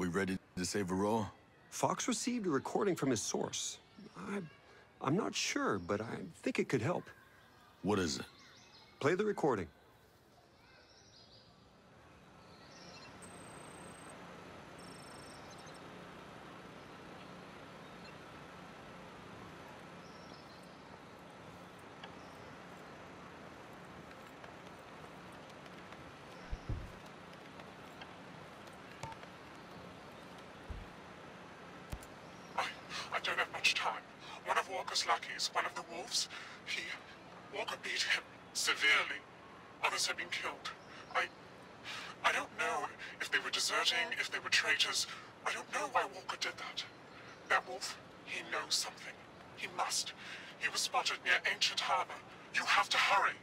We ready to save a roll? Fox received a recording from his source. I, I'm not sure, but I think it could help. What is it? Play the recording. I, I don't have much time. One of Walker's lackeys, one of the wolves, he... Walker beat him severely. Others have been killed. I... I don't know if they were deserting, if they were traitors. I don't know why Walker did that. That wolf, he knows something. He must. He was spotted near Ancient Harbor. You have to hurry.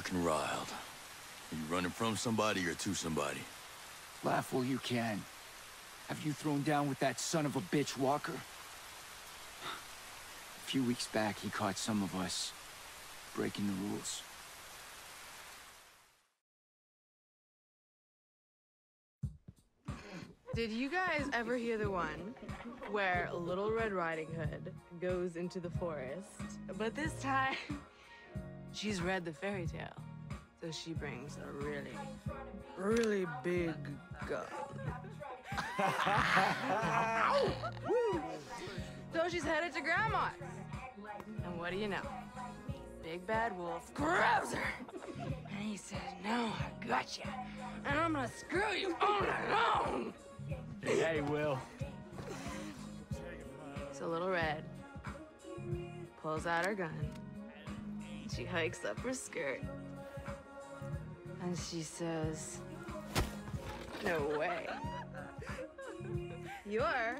Looking riled? Are you running from somebody or to somebody? Laugh while you can. Have you thrown down with that son of a bitch Walker? A few weeks back, he caught some of us breaking the rules. Did you guys ever hear the one where Little Red Riding Hood goes into the forest, but this time she's read the fairy tale, so she brings a really, really big gun. so she's headed to Grandma's. And what do you know? Big bad wolf grabs her. And he says, No, I got you. And I'm gonna screw you all alone. Hey, Will. So Little Red pulls out her gun. She hikes up her skirt. And she says, No way. You're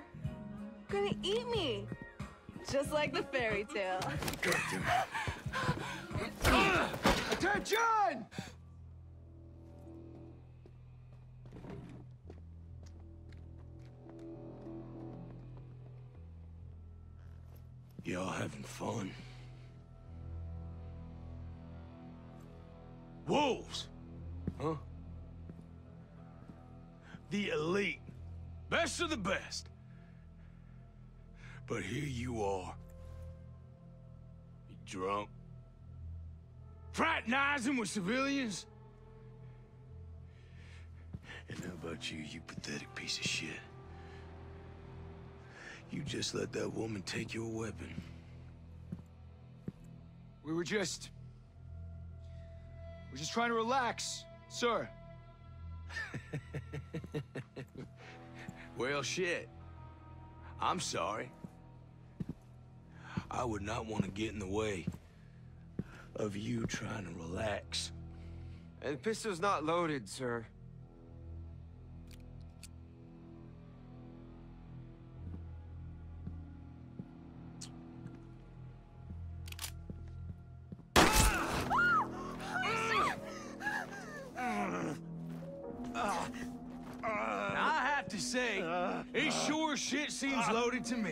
gonna eat me. Just like the fairy tale. Attention! Y'all having fun? Wolves! Huh? The elite. Best of the best. But here you are. You drunk? Fraternizing with civilians? And how about you, you pathetic piece of shit? You just let that woman take your weapon. We were just... We're just trying to relax, sir. Well, shit. I'm sorry. I would not want to get in the way of you trying to relax. And the pistol's not loaded, sir. Loaded to me.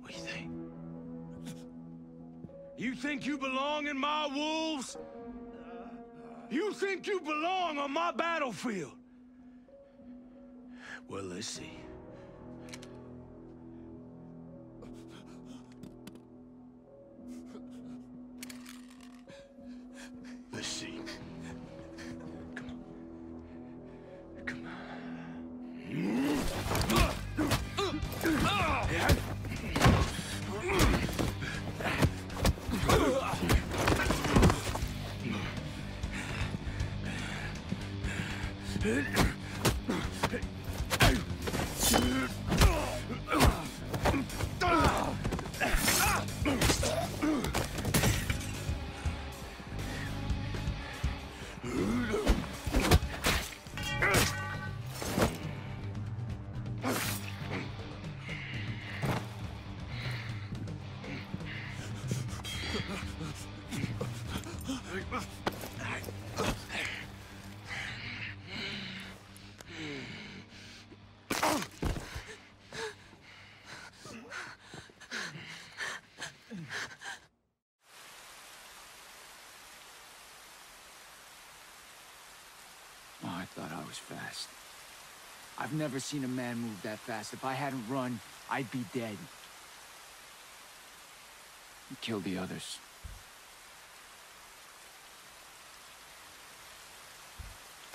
What do you think? You think you belong in my wolves? You think you belong on my battlefield? Well, let's see. Was fast. I've never seen a man move that fast. If I hadn't run, I'd be dead. You killed the others.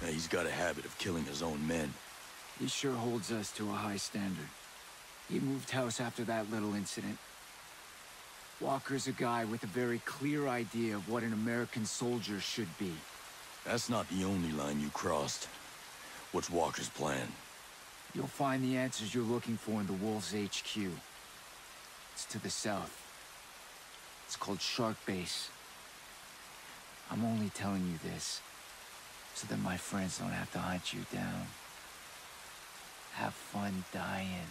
Now, he's got a habit of killing his own men. He sure holds us to a high standard. He moved house after that little incident. Walker's a guy with a very clear idea of what an American soldier should be. That's not the only line you crossed. What's Walker's plan? You'll find the answers you're looking for in the Wolves HQ. It's to the south. It's called Shark Base. I'm only telling you this so that my friends don't have to hunt you down. Have fun dying.